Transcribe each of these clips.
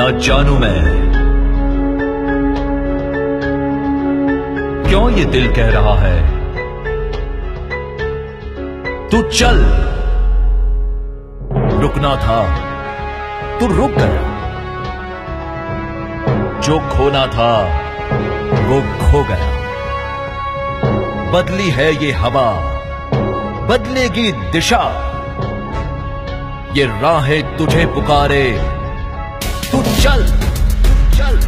ना जानू मैं। क्यों ये दिल कह रहा है? तू चल। रुकना था। तू रुक गया। जो खोना था, वो खो गया। बदली है ये हवा। बदलेगी दिशा। ये राहें तुझे पुकारे। तू चल चल।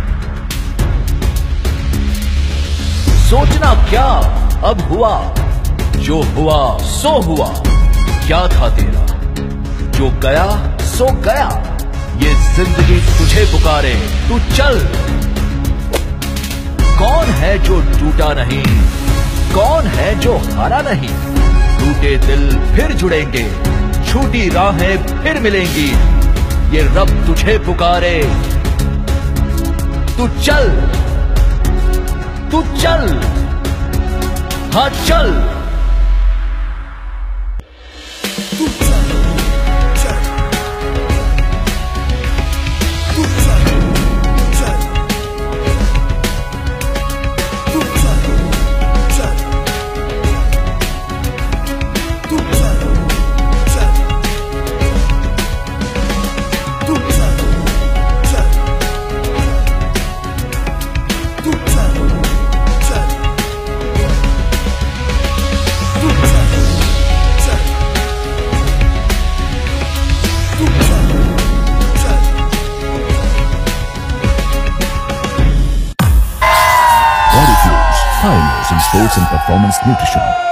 सोचना क्या अब हुआ? जो हुआ, सो हुआ। क्या था तेरा? जो गया, सो गया। ये ज़िंदगी तुझे पुकारे, तू चल। कौन है जो टूटा नहीं? कौन है जो हारा नहीं? टूटे दिल फिर जुड़ेंगे, छूटी राहें फिर मिलेंगी। ये रब तुझे पुकारे। तू चल। तू चल। हाँ चल। Pioneers in sports and performance nutrition.